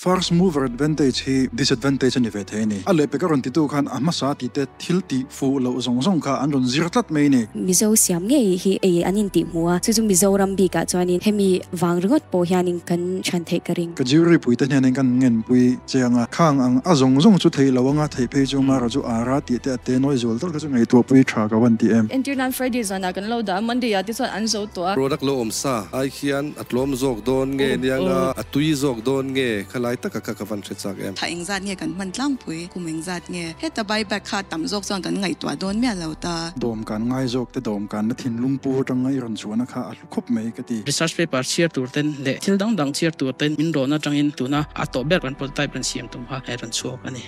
first mover advantage hi disadvantage ani ve the ni. Ale pe karon ti tu khan ama sa ti te thil ti fu lo zong zong kha an ron zirtlat mai ni. Mizo siam nge hi e anin ti muwa chu chu mizo ram bi ka chuanin hemi wang ringot po hianin kan chan the ka ring. Ka juri pui ta hian kan ngen pui changa khang ang a zong zong chu thei lawanga thei pe chu ma ra chu ara ti te te noi zol tar ka chu ngai to pui tha ka wan ti em. Internet Friday zana kan lo da Monday ya ti so an zo to product lo om sa. Ai khian atlom zok don nge nianga atui zok don nge. Khalai ta ka ka ka van chak em tha eng zat nge kan man tlang pui kum eng zat nge he ta bai back kha tam zok zong kan ngai twa don me lo ta dom kan ngai zok te dom kan na thin lung pu tang ngai ron chuana kha a khop mai ka ti research paper share tur ten le thil dang dang share tur ten min ro na tangin tuna ato ber kan prototype kan siam tum ha he ran chuak ani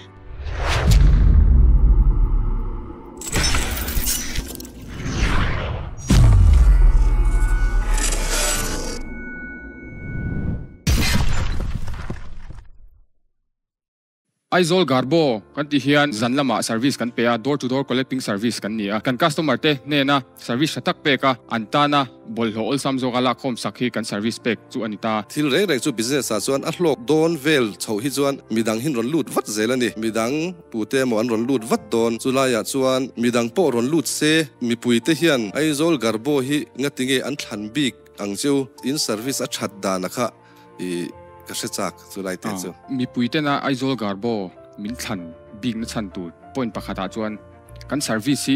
Aizol Garbo, kan ti hian zanlama service kan pe a, door to door collecting service kan nia kan customer te, ne na, service tak pe ka antana bol ho ol sam zo gala khom sakhi kan service pek chu anita thil reng reng chu business a chuan a hlok, don, vel, chho hi chuan, midang hin ron lut vat zel ani midang pute mo an ron lut vat don, chu la ya chuan, midang po ron lut se, mi pui te hian. Aizol garbo hi ngatinge an thlan bik, ang chu in service a that da ก็เสียจากสุดไลเต็นซ์มีปุ๋ยเต็นอะไอโซลการ์โบมินชันบิงนชันตูดปอยปากขาตาจวนกันเซอร์วิส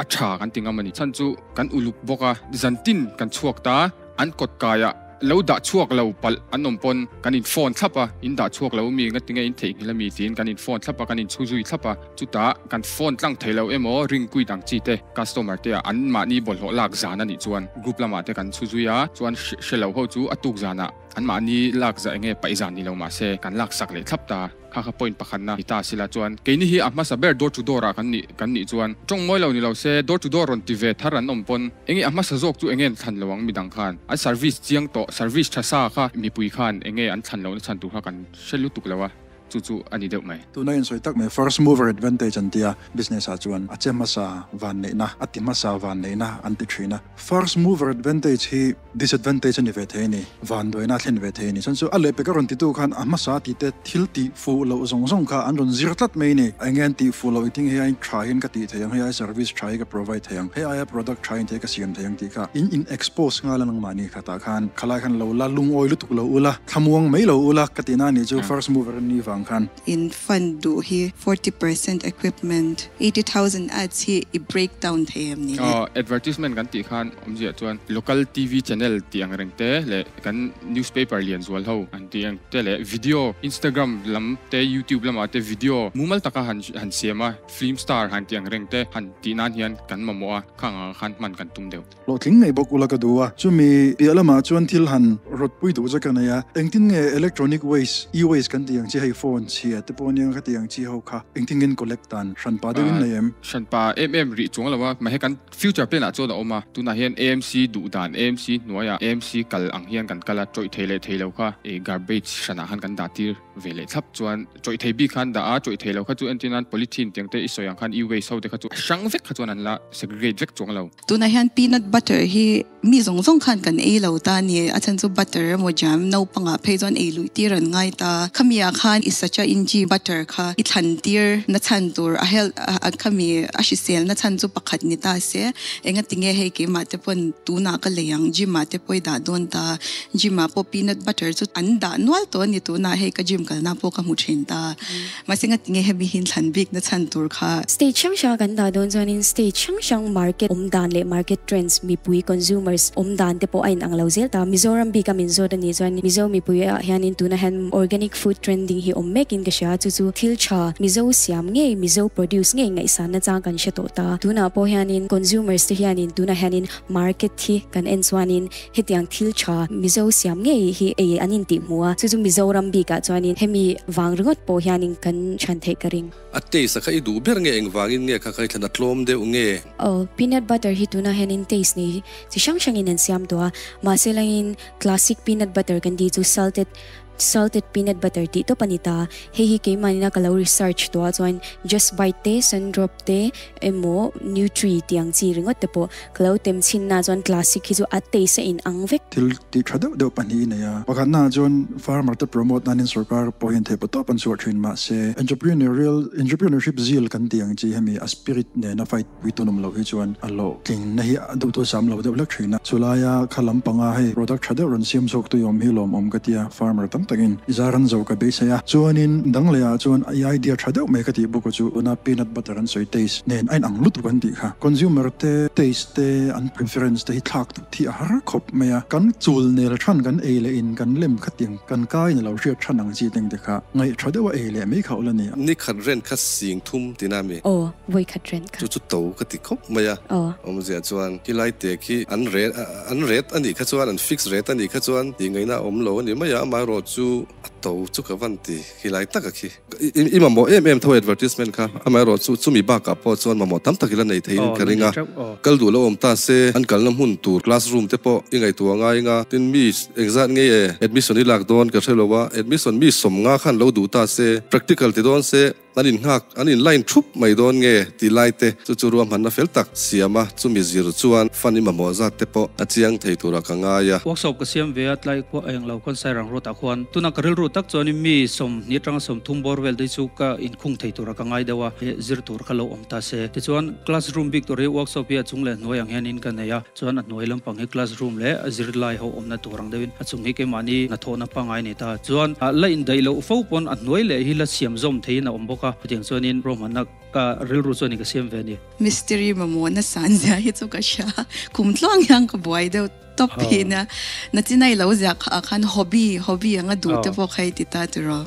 อัชากันติงอามันนี่ชันจูกันอุลุกบกะดิจันตินกันชวกตาอันกดกายะ เราด่าช่วกเราปลอันนมปนกันอินฟอนทับปะอินด่าช่วกเรามีงั้นติงอินเทงเรามีจีนกันอินฟอนทับปะกันอินชูจุยทับปะจุดตากันฟอนตั้งเทเราเอ็มอริงกุยดังจีเตคัสโตมาร์เตียอันมานี่บอลหลักจานันนี่จวนกรุ๊ปละมาเตกันชูจุยอะจวนเชลเราเข้าจูอัตุกจานะอันมานี่หลักจานเงี้ยไปจานนี่เรามาเซกันหลักสักเลยทับตา na chan tu point pakhata chuan kan service hi a tha kan tinga mani chan chu kan uluk boka zantin kan chuak ta an kot kaya lo da chuak lo pal anom pon kan in phone thapa in da chuak lo mi nga tinga in thei hila mi tin kan in phone thapa kan in chuzui thapa chuta kan phone tlang thailo emo ring kui dang chi te customer te an ma ni bol ho lak zana ni chuan group lama te kan chuzuya chuan shelo ho chu atuk zana an ma ni lak za nge paizan ni lo ma se kan lak sak le thlap ta kha kha point pakhan na ita sila chuan. Ke ni hi amma sa ber door to door a kan ni kan ni chuan. Tong moi lo ni lo se, door to door ron ti ve tharan om pon. Engi amma sa jok chu engen than lawang midang khan. A service chiang to service tha sa kha mi pui khan enge an than lo na chan tu kha kan. Shelu tuk lawa chu chu ani deuh mai tu na in soi tak me first mover advantage an tia. Business a chuan? A chema sa van nei na. Atima sa van nei na. An ti thina first mover advantage hi disadvantage ani ve the ni van doi na thlen ve the ni chan chu ale pe ka ron ti tu khan ama sa ti te thil ti fu lo zong zong kha. An ron zir tlat mai ni angen ti fu lo iting he ai try in ka ti the yang he ai service try ka provide the yang he ai product try in te ka siam the yang ti ka in in expose nga la nang mani khata khan. Khala khan lo la lung oi lu tuk lo ula thamuang mai lo ula ka ti na ni chu first mover ni wang khan in fund do hi 40% equipment 80000 ads hi i breakdown them ni. Uh, advertisement kan ti khan om je chuan. Local tv channel ti ang reng te le kan newspaper lian zual ho an ti ang te le video instagram lam te youtube lam te video. Mumal taka han han siama film star han ti ang reng te han ti nan hian kan mamo a. Khang khan man kan tum deu. Lo thling nei bok ula ka duwa chumi pialama chuan thil han rot pui du jaka na ya engtin nge electronic waste e waste kan ti ang chi hai phone chi te pon yang ka ti ang chi ho kha engtin gen collect tan ran pa de win na yem shan pa mm ri chung lawa ma he kan future plan a chu da oma tu na hian amc du dan amc noya amc kal ang hian kan kala choi thele thelo kha e garbage shana han kan da tir vele thap chuan choi thei bi khan da a choi thelo kha chu antinan polythene teng te isoyang khan e waste ho de kha chu shang vek kha chuan an la segregate vek chung lo tu na hian peanut butter hi mi zong zong khan kan e lo ta ni a chan chu butter mo jam no panga phei zon e lu tir an ngai ta. Khamia khan is such a inji butter kha ithan tir na chan tur a hel a khami a shi sel na chan chu pakhat ni ta se. Enga tinge he ke ma te pon tu na ka le yang ji ma te poi da don ta. Ji ma po peanut butter chu an da nual to ni tu na he ka jim kal na po ka mu chen ta. Ma singa tinge he bi hin than bik na chan tur kha. Stage chang sha gan da don zon in stage chang shang market om dan le market trends mi pui consumers om dan te po ain ang lo zel ta. Mizoram bi ka min zo da ni zon mizo mi pui a hian in tu na han organic food trending hi om mek in ka sha chu chu thil cha mizo siam nge mizo produce nge ngai san na chang kan she to ta. Tuna po hian in consumers te hian in tuna han in market thi kan en swan in hetiang thil cha mizo siam nge hi e anin ti muwa chu chu mizoram bi ka chuan in hemi wang ringot po hian in kan chan the ka ring. Ate sa khai du ber nge eng wangin nge kha khai thana tlom de unge oh peanut butter hi tuna hen in taste ni si shang shang in an siam to ma se lang in classic peanut butter kan di chu salted salted peanut butter ti to panita he hi ke manina kalau research to chuan just bite te, sun drop te, emo nutri tiang chi ringot te po kalau tem chin na chuan classic hi chu te se in ang vek. Til, ti thada do pani na ya. Pakhat na jon farmer te promote nanin sarkar point he to pan suat thin ma se. Entrepreneurial, entrepreneurship zeal kan tiang chi hemi, a spirit ne na fight wi tunum lo hi chuan alo king na hi adu to sam lo de lak thina chulaya khalam panga he product thada ron siam sok to yom hi lom om katia farmer tam takin izaran zo ka be sa ya chuanin dang le ya chuan ai idea thada me ka ti bu ko chu una peanut butter an soi taste nen ain ang lut kan ti kha consumer te taste te an preference te hi thak tu thi a har khop me ya kan chul ne la than kan e le in kan lem khating kan kai ne lo ria than ang chi teng te kha ngai thada wa e le me kha ulan ni ni khat ren khat sing thum tinami o voi khat ren kha chu chu to ka ti khop maya o om zia chuan ki lai te ki an rate an rate ani kha chuan an fix rate ani kha chuan ti ngai na om lo ni maya ma ro chu to chu ka van ti ki lai tak ki i ma mo em em tho advertisement kha. Ama ro chu chu mi ba ka po chuan ma mo tam tak la nei thein ka ringa. kal du lo om ta se an kal nam hun tur classroom te po. Ingai tu nga inga tin mi exact nge admission ni lak don ka thelo wa admission mi som nga khan lo du ta se practical ti don se an in ngak an in line thup mai don nge ti lai te chu chu ruam han na fel tak siama chu mi zir chuan fan ima mo za te po. A chiang thei tura ka nga ya. Workshop ka siam at lai ko ayang lo kon sai rang ro ta khwan tuna karil ro tak choni mi som ni tang som thum bor wel de chu ka in khung thei tura ka ngai dewa he zir tur khalo om ta se. Ti chuan classroom victory workshop ya chung le noi ang hian in kan ya chuan at noi lam pang he classroom le zir lai ho om na turang dewin a chung hi ke mani na thona pangai ni ta. Chuan la in dai lo fo pon at noi le hi la siam zom thei na om boka. Tiang chuan in roman na ka ril ru chuan ka siam ve ni. Mystery ma mo na san ja hi chu ka sha. Kum tlong yang ka boy de top pi na na. Chinai lo ja kha khan hobby hobby anga du te bo khai ti ta tu ro.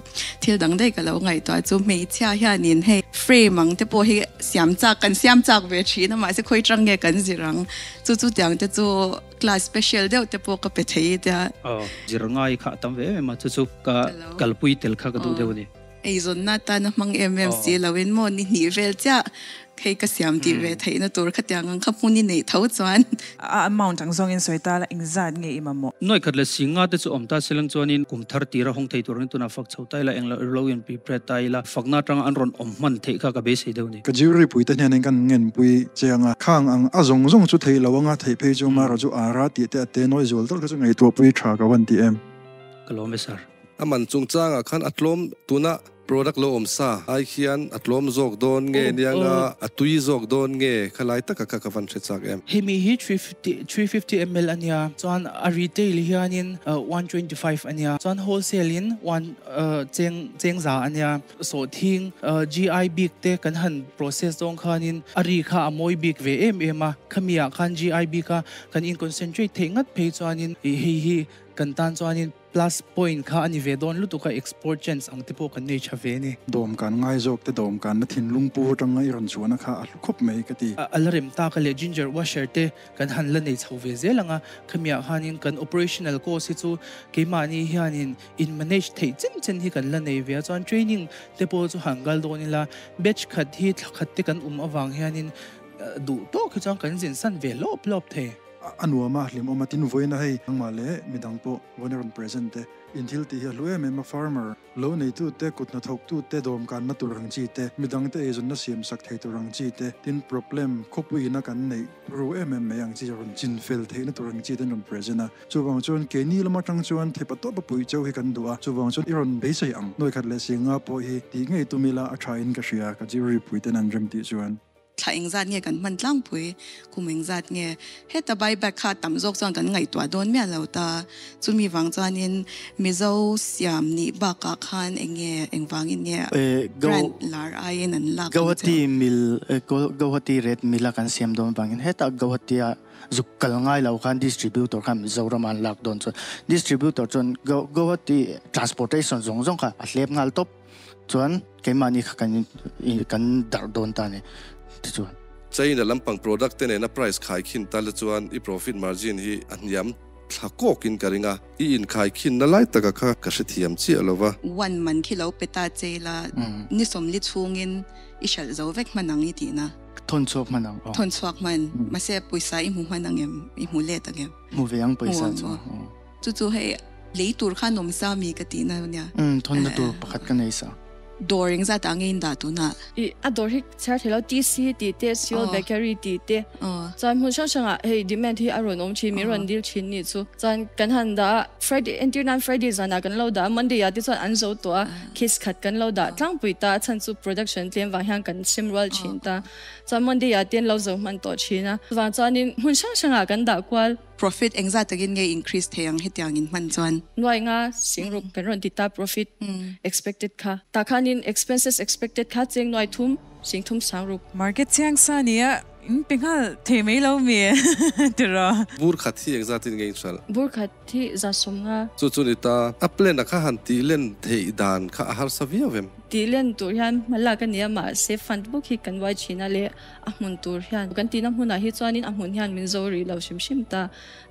Thil dang dai ka lo ngai to chu mei cha hya nin he frame ang te po hi siam cha kan siam chak ve thi na ma se khoi trang nge kan zirang. Chu chu tiang te chu class special de te po ka pe thei da jirangai kha tam ve ma chu chu ka kalpui tel kha ka du de ni ai zon na ta na mang mmc lawin mo ni ni vel cha khai ka siam ti ve thei na tur khatyang ang khapuni nei thau chuan. Amount ang zong in soita la ingzat nge imamo noi khat le singa te chu omta silang chuan in kum thar tira hong thei tur tuna fak chho tai la eng la lo in pi pre tai la fakna tang an ron om man thei kha ka be sei deu ni. Ka jiuri pui ta hian kan ngen pui chianga khang ang azong zong chu thei lawanga thei pe chu ma ro chu ara ti te te noi zol tor ka chu ngai tu pui tha ka wan ti em. Kilometer aman chung changa khan atlom tuna product lo om sa. Ai khian atlom zok don nge nianga atui zok don nge. Khalai tak ka ka van chak em. Hemi hi 350 350 ml ania. Chuan a retail hianin uh, 125 ania. Chuan wholesale in one uh, cheng cheng za ania. So thing uh, gi big te kan han process dong khanin ari kha amoi big ve em em a. Khamia khan gi big ka kan in concentrate thengat pe chuanin hi hi kan tan chuanin plus point kha ani ve don lu tu ka export chance ang tipo kan nei chave ni. Dom kan ngai jok te dom kan na thin lung pu tang ngai ron chuana kha al khop mei ka ti. Alarim ta ka le ginger washer te kan han la nei chhove zelanga khamia hanin kan operational ko si chu ke mani hianin in manage thei chen chen hi kan la nei ve chuan training te po chu hangal donila batch khat hi thakhat te kan um awang hianin du to khachang kan jin san ve lop lop the. Anua ma hlim oma tin voina hei angma le midang po voneron present te inthil ti hi lue me ma farmer lo nei tu te kut na thok tu te dom kan na tur rang chi te midang te ezon na siam sak thei tur rang chi te tin problem khopui na kan nei ru em em me yang chi ron chin fel thei na tur rang chi te non present na chu wang chon ke ni lama tang chuan the pa to pa pui chau hi kan duwa chu wang chon iron be sai ang noi khat le singa po hi ti ngei tu mila a tha in ka shia ka ji ri pui te nan rem ti chuan thla anh zat nghe kan man lăng pui cùng anh zat nghe hết ta bay bạc khá tam dốc cho gần ngày twa don mẹ lâu ta chumi wang chuan in mi zo siam ni bạc ka khan anh nge anh wang anh nghe grand lar ai in an lak gawati mil gawati red mila kan siam don bangin hết ta gawati à zuk kal ngai lo khan distributor khan zoraman lak don chon distributor chon gawati transportation zong zong kha atlep ngal top chuan keimani kan kan dar don ta ne ทจวนใจในลำพังโปรดักต์เนี่ยนะ price ขายขึ้นแต่ละจวนอี profit margin ฮีอันย้ำถ้าก็กินกันงาอีอินขายขึ้นนั่นไล่ตะกะค่ะกษเทียมเจียลวะวันมันที่เราเปตาเจละนี่สมลิชูงินอิฉันเราเวกมันนังนี่ดีนะทนชวกมันนังทนชวกมันมาเสียปุ๋ยสาหมูมันนังเอ็มอีมูเล็ตังเอ็มมูเวียงปุ๋ยสายจู่ๆให้เลยตัวข้านมซามีกตินะเนี่ยทนตัวประคัดกันไอ้สา doring za ta ngin da tu na. I a dor hi char thelo ti si ti te seal oh. bakery ti te oh. zan mu shang shang a hey demand hi a ro nom chi mi oh. ron dil chin ni chu. Zan kan han da friday and nan friday zan a kan lo da monday ya ti chuan an zo to a kiss khat kan lo da. Tlang pui ta chan chu production tlem wa hyang kan sim rol chin ta. Zan monday ya ten lo zo man to china wa zan in mun shang shang a kan da kwal profit engza tagin nge increase theyang hetiang in man chuan noi nga singruk kan ron ti ta profit expected kha ta khanin expenses expected kha cheng noi thum sing thum sangruk market chiang sa nia in pingal the mai lo mi tira bur khat hi exact in ngein sal bur khat thi za som nga chu chu ni ta aplen kha han ti len thei dan kha har savia vem tilen tur hian mala kan nia ma se fund book hi kan wai china le a mun tur hian kan ti na hmuna hi chuanin a mun hian min zori lo shim shim ta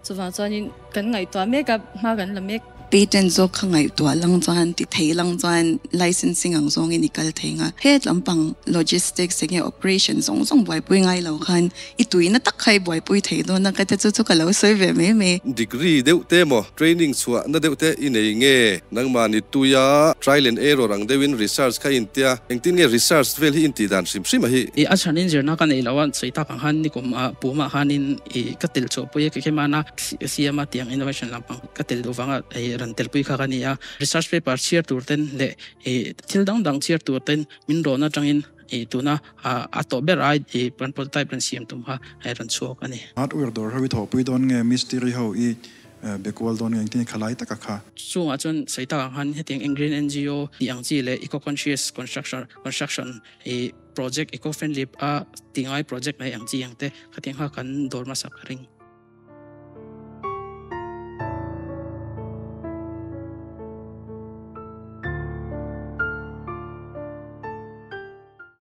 chuwa chuanin kan ngai to make up ma kan la make patent zo khangai to lang chuan ti thei lang chuan licensing ang zong in ikal thenga. He lampang logistics senge operation zong zong boy pui ngai lo khan. I tui na tak khai boy pui thei do na ka te chu chu ka lo soi ve me me. Degree deuh te mo training chua na deuh te i nei nge. Nang ma ni tuya trial and error ang deuin research kha in tia. Engtin nge research vel hi in ti dan sim sim hi. I a chan in zirna kan ilawan sei ta kan han ni kum a puma hanin i katil cho puye ke kemana siama tiang innovation lampang katil do wanga e ran tel pui kha kania research paper share tur ten le e thil dang dang share tur ten min ro na tangin e tuna a a to ber ai e plan prototype ran siam tum ha e ran chok ani hardware dor hawi tho pui don nge mystery ho i bekwal don nge tin khalai taka kha chung a chun sei ta han heting green ngo yang chi le eco conscious construction construction e project eco friendly a tingai project mai ang chi yang te khating ha kan dor ma sak ring